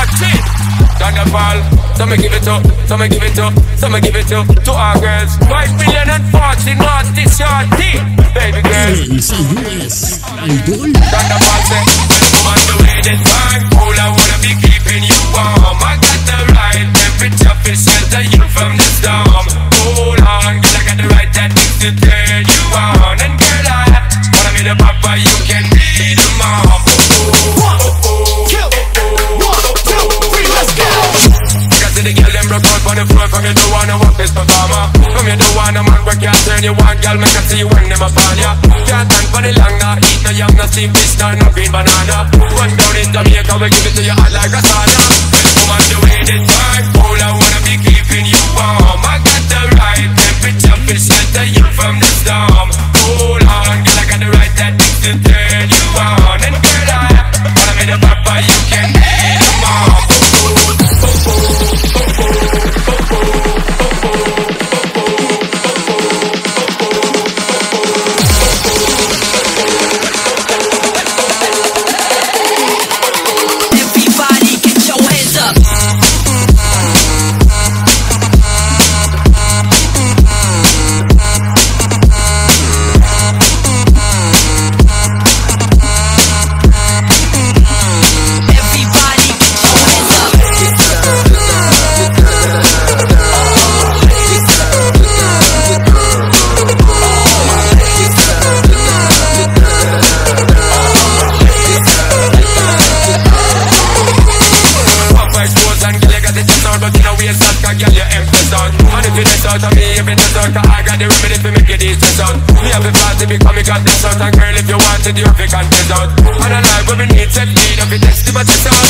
party. Sean da Paul, so me give it up, so me give it up, so me give it up to our girls. Five million and forty naughty shorty, baby girl. Sean da Paul say, woman the way this time, cool I wanna be keeping you warm. I got the right temperature to shelter you from the storm. Hold on, girl I got the right tactics to turn you on. And girl I wanna be the papa, you can be the mom. Cause the girl them broke out on the floor From you don't wanna walk this performer. From you don't wanna man where can't turn you on Girl, make I see when them upon ya. Can't stand for the long, nah Eat no yam, no steam fish, no, no green banana. One down in Jamaica, we give it to you hot like a sauna. Woman, the way this time Cool, I wanna be keeping you warm. I got the right temperature to shelter you from the storm. Hold on, girl, I got the right to turn If you test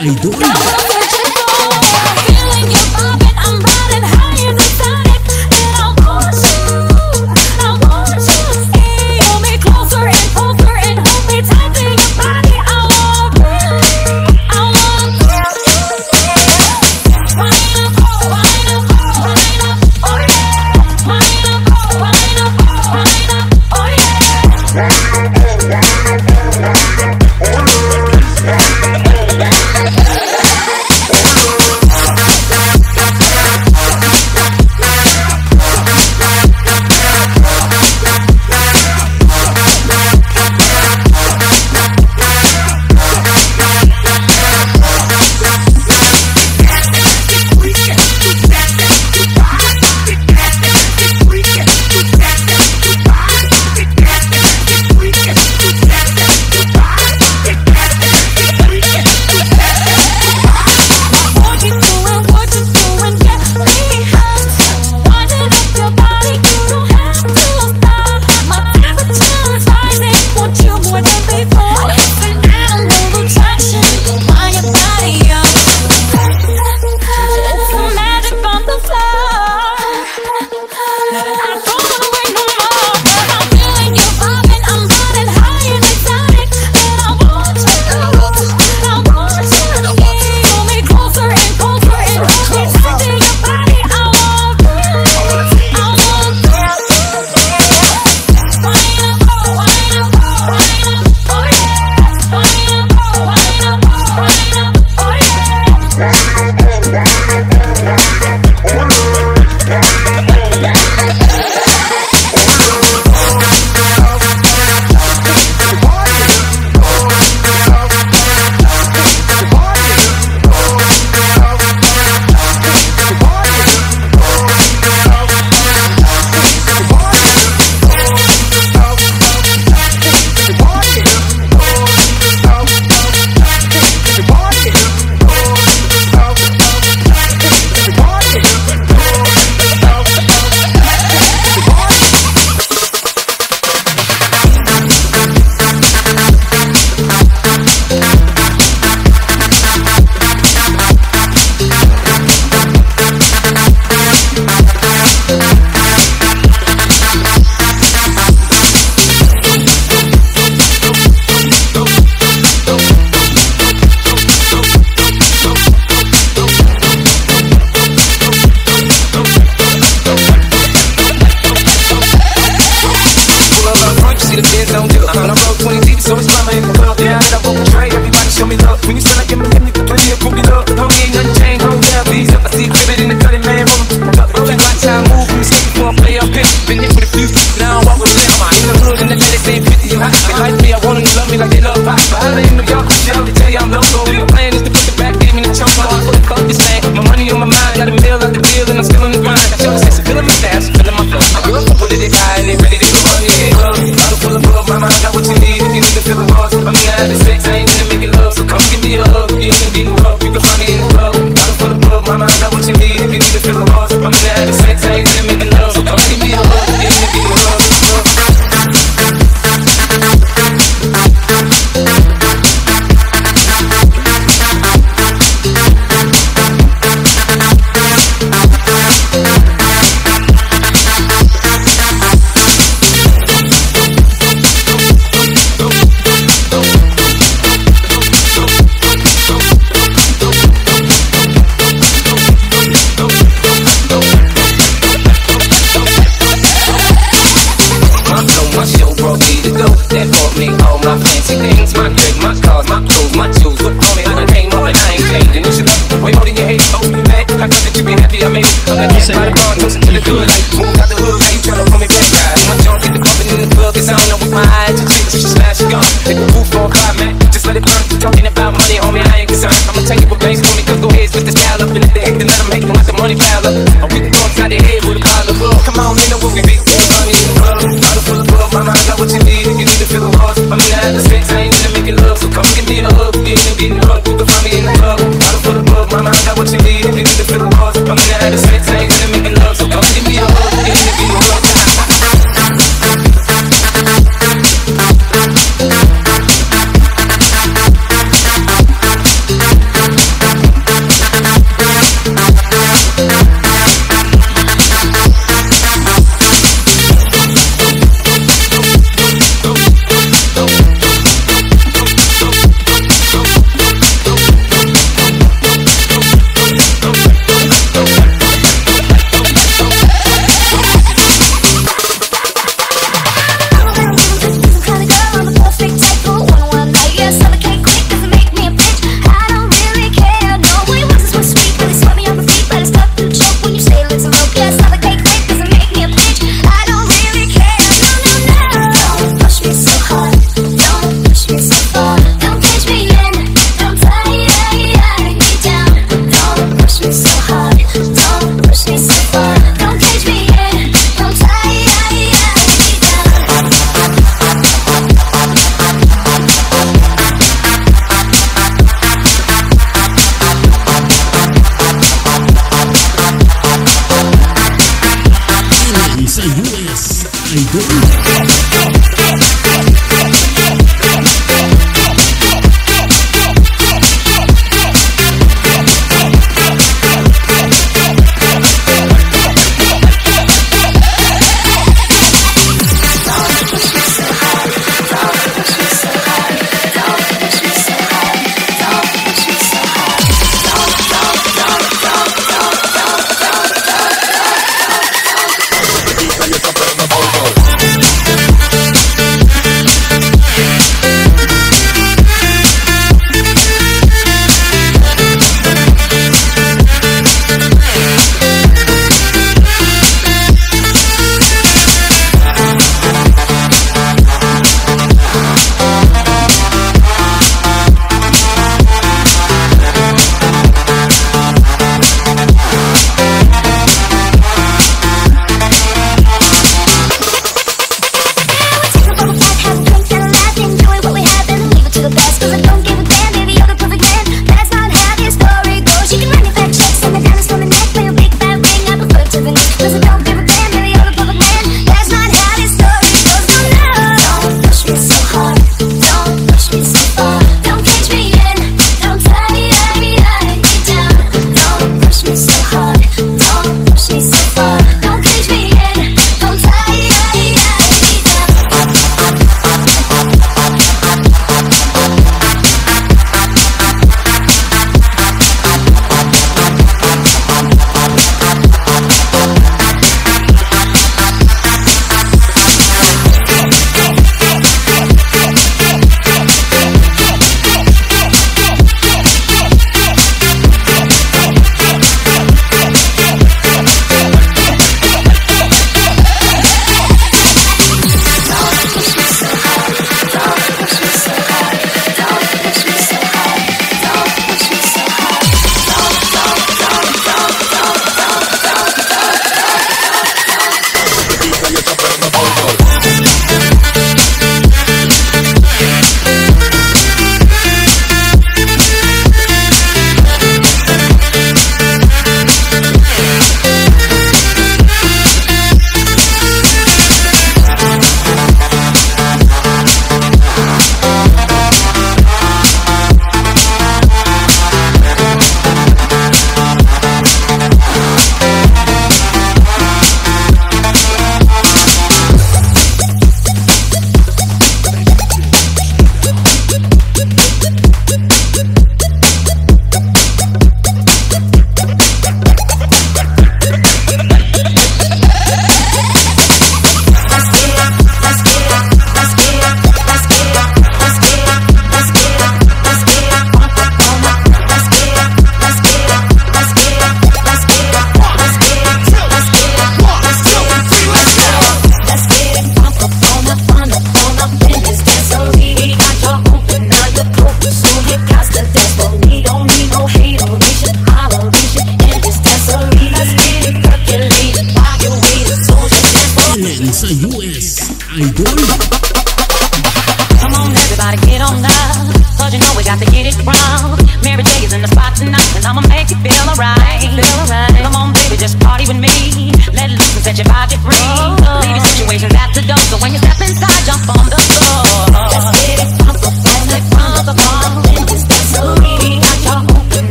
你多厉害？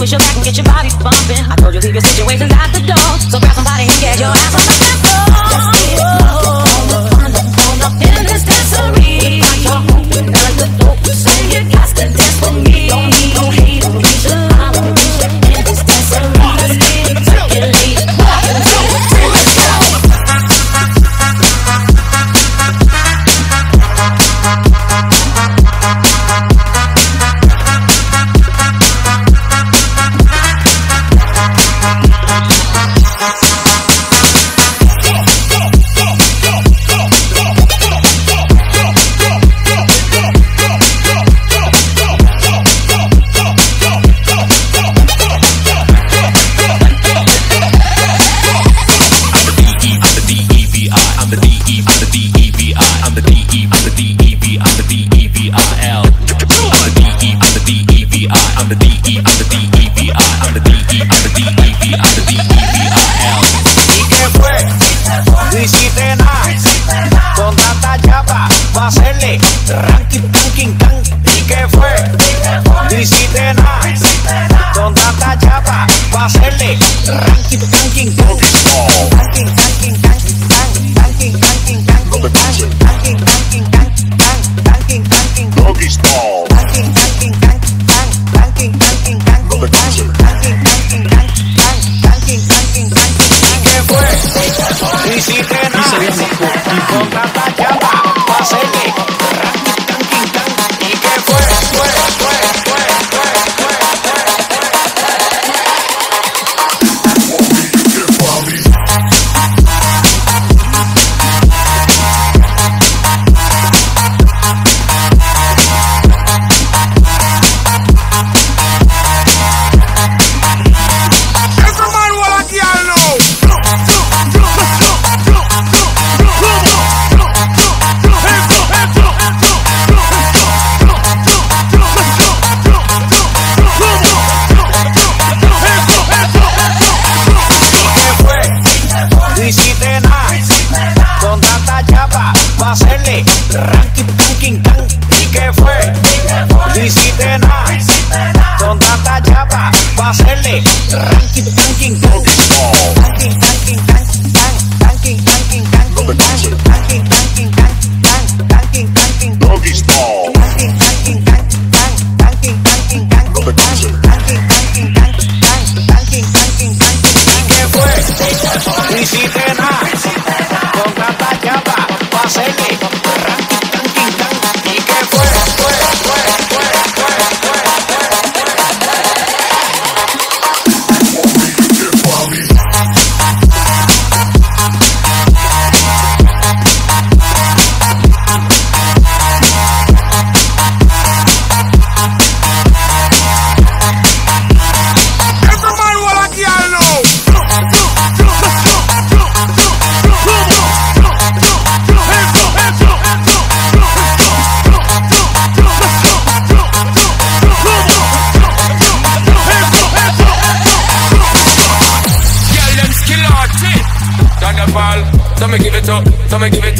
push your back and get your body bumping. I told you leave your situations out the door, so grab somebody and get your ass on the floor. ¿Y qué fue? No hiciste nada. Con tanta chapa, va a ranking, ranking, ranking. ¿Y qué fue? No hiciste nada. Con tanta chapa, va a hacerle ranking, ranking, ranking. Ranking, ranking, ranking, ranking, ranking, ranking, ranking, ranking, ranking, ranking, ranking, ranking, ranking, ranking, ranking,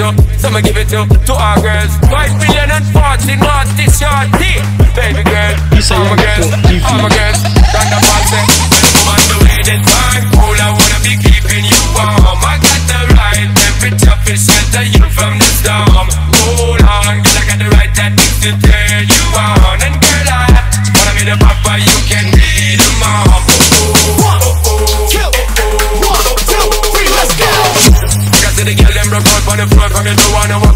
i'ma give it to to our girls. Five million and forty knots this tea, baby girl. All my girls, all my girls, round the party.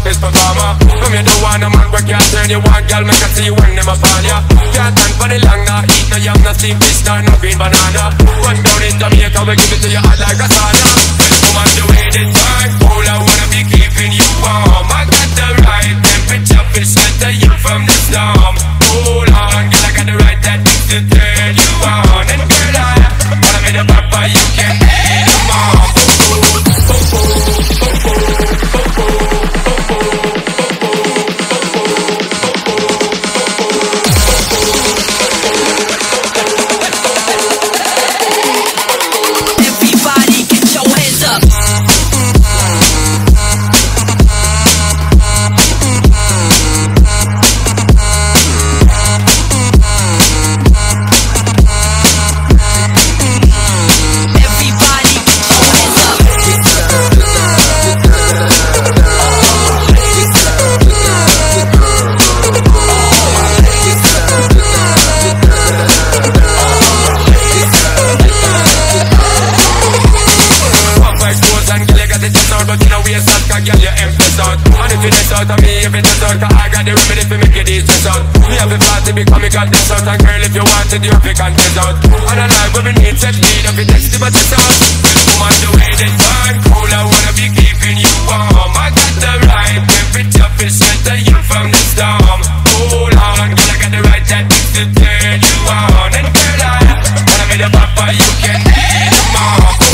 This performer you don't wanna man where can't turn you on Girl, make I see you when them a fall ya Can't stand for the long, nah Eat no yam, no steam fish, nah, no green banana. One down in Jamaica, we give it to you hot like a sauna. Well, come on, the way the time cold I wanna be keeping you warm. I got the right temperature to shelter you from the storm. Hold on, girl, I got the right tactics to turn you on because me got this out. And girl, if you want it, you pick and test out. And I like when we need set you text it, but it's out. Come on, the way the time cool I wanna be keeping you warm. I got the right temperature to shelter you from the storm. Hold on, girl, I got the right tactics to turn you on. And girl, I wanna be the papa, you can be the mom